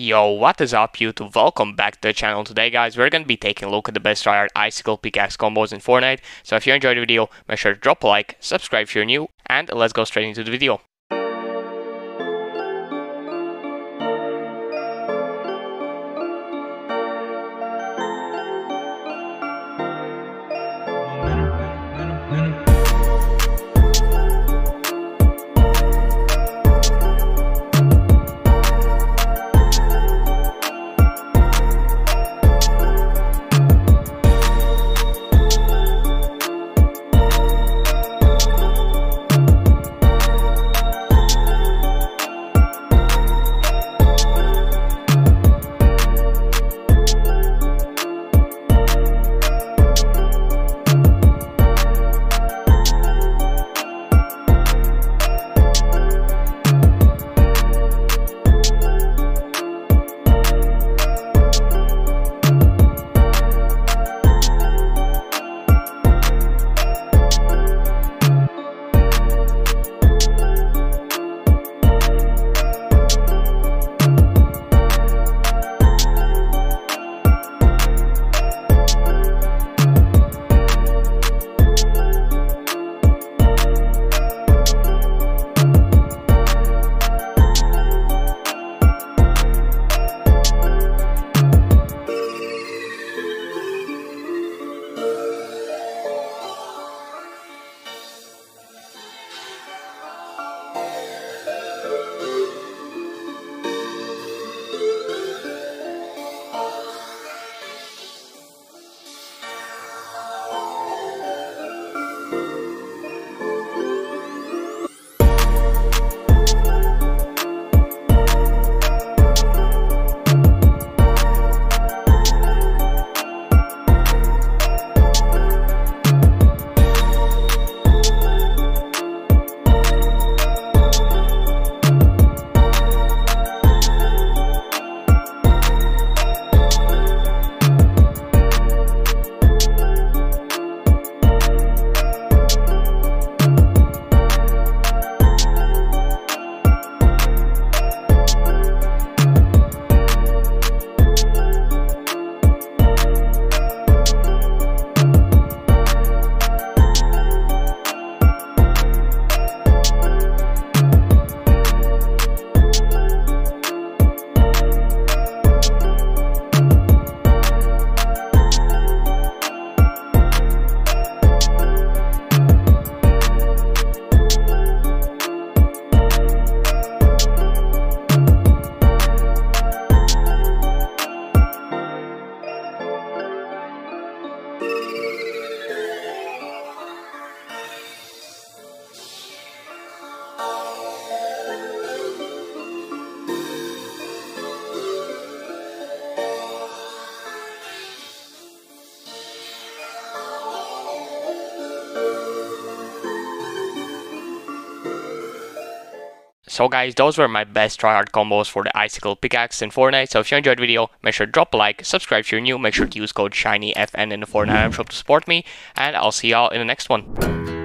Yo, what is up YouTube? Welcome back to the channel. Today guys, we're going to be taking a look at the best tryhard icicle pickaxe combos in Fortnite. So if you enjoyed the video, make sure to drop a like, subscribe if you're new, and let's go straight into the video. So guys, those were my best tryhard combos for the Icicle pickaxe in Fortnite. So if you enjoyed the video, make sure to drop a like, subscribe if you're new, make sure to use code ShinyFN in the Fortnite shop to support me, and I'll see y'all in the next one.